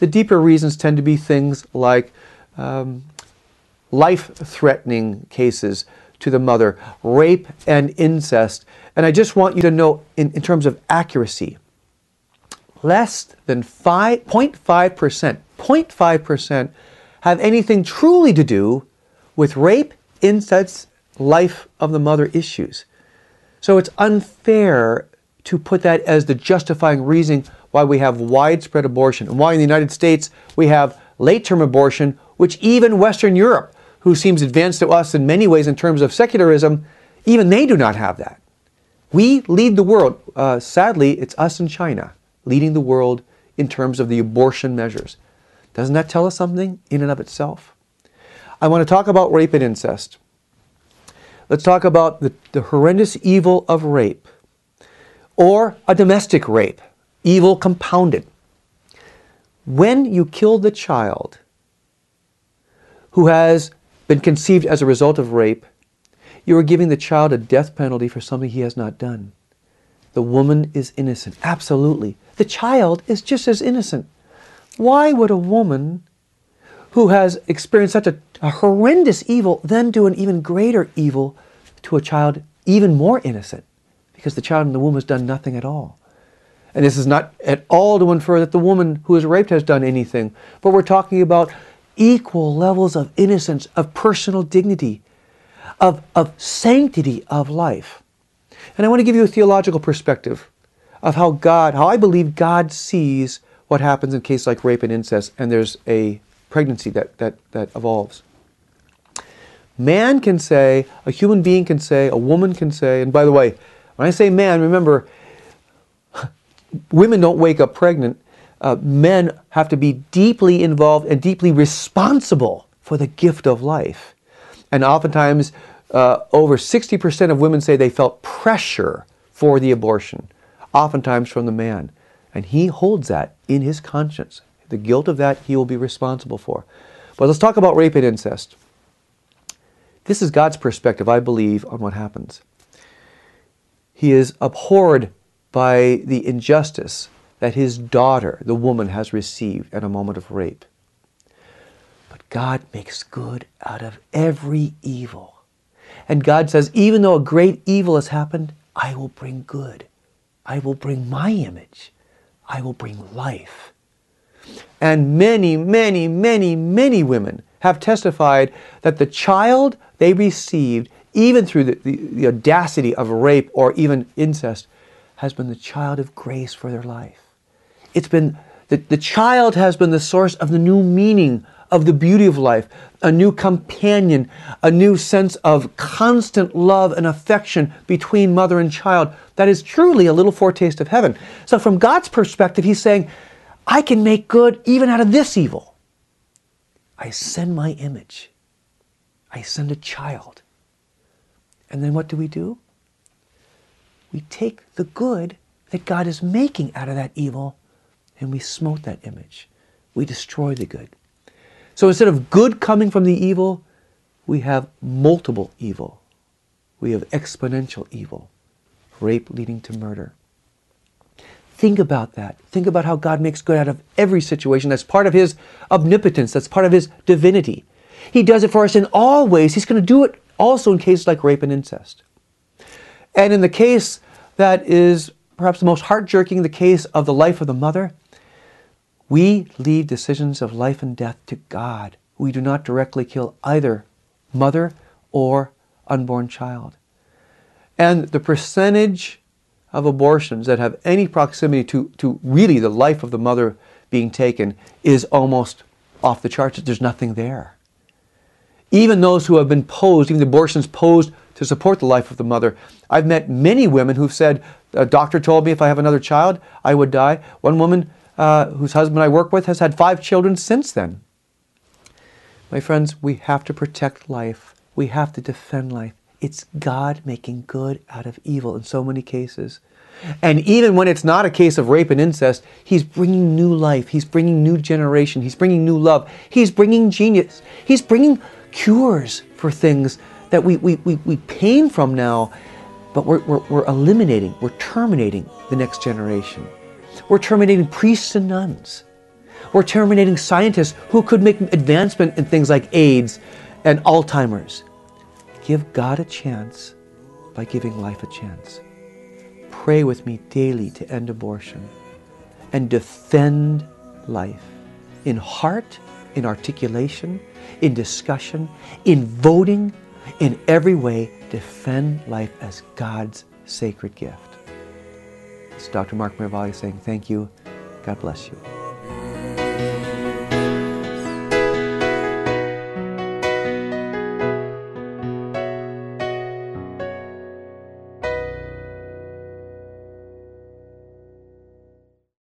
the deeper reasons tend to be things like um, life threatening cases to the mother, rape and incest. And I just want you to know, in, in terms of accuracy, less than 5, 0.5%, 0.5% have anything truly to do with rape, incest, life of the mother issues. So it's unfair to put that as the justifying reason why we have widespread abortion and why in the United States we have late term abortion, which even Western Europe, who seems advanced to us in many ways in terms of secularism, even they do not have that. We lead the world. Uh, sadly, it's us and China leading the world in terms of the abortion measures. Doesn't that tell us something in and of itself? I want to talk about rape and incest. Let's talk about the, the horrendous evil of rape or a domestic rape, evil compounded. When you kill the child who has been conceived as a result of rape, you are giving the child a death penalty for something he has not done. The woman is innocent, absolutely. The child is just as innocent. Why would a woman who has experienced such a, a horrendous evil then do an even greater evil to a child even more innocent? Because the child in the womb has done nothing at all. And this is not at all to infer that the woman who is raped has done anything, but we're talking about equal levels of innocence, of personal dignity, of, of sanctity of life. And I want to give you a theological perspective of how God, how I believe God sees what happens in cases like rape and incest, and there's a pregnancy that, that, that evolves. Man can say, a human being can say, a woman can say, and by the way, when I say man, remember, women don't wake up pregnant. Uh, men have to be deeply involved and deeply responsible for the gift of life. And oftentimes, uh, over 60% of women say they felt pressure for the abortion, oftentimes from the man. And he holds that in his conscience. The guilt of that he will be responsible for. But let's talk about rape and incest. This is God's perspective, I believe, on what happens. He is abhorred by the injustice that his daughter, the woman, has received at a moment of rape. But God makes good out of every evil. And God says, even though a great evil has happened, I will bring good. I will bring my image. I will bring life. And many, many, many, many women have testified that the child they received, even through the, the, the, audacity of rape or even incest, has been the child of grace for their life. It's been the, the child has been the source of the new meaning of the beauty of life, a new companion, a new sense of constant love and affection between mother and child. That is truly a little foretaste of heaven. So, from God's perspective, He's saying, I can make good even out of this evil. I send my image, I send a child. And then what do we do? We take the good that God is making out of that evil and we smote that image. We destroy the good. So instead of good coming from the evil, we have multiple evil. We have exponential evil, rape leading to murder. Think about that. Think about how God makes good out of every situation. That's part of His omnipotence, that's part of His divinity. He does it for us in all ways. He's going to do it also in cases like rape and incest. And in the case that is perhaps the most heart jerking, the case of the life of the mother, we leave decisions of life and death to God. We do not directly kill either mother or unborn child. And the percentage of abortions that have any proximity to, to really the life of the mother being taken is almost off the charts. There's nothing there. Even those who have been posed, even the abortions posed to support the life of the mother. I've met many women who've said, a doctor told me if I have another child, I would die. One woman uh, whose husband I work with, has had five children since then. My friends, we have to protect life. We have to defend life. It's God making good out of evil in so many cases. And even when it's not a case of rape and incest, He's bringing new life. He's bringing new generation. He's bringing new love. He's bringing genius. He's bringing cures for things that we, we, we, we pain from now, but we're, we're, we're eliminating, we're terminating the next generation. We're terminating priests and nuns. We're terminating scientists who could make advancement in things like AIDS and Alzheimer's. Give God a chance by giving life a chance. Pray with me daily to end abortion and defend life in heart, in articulation, in discussion, in voting, in every way. Defend life as God's sacred gift. It's Dr. Mark Miravalle saying thank you. God bless you.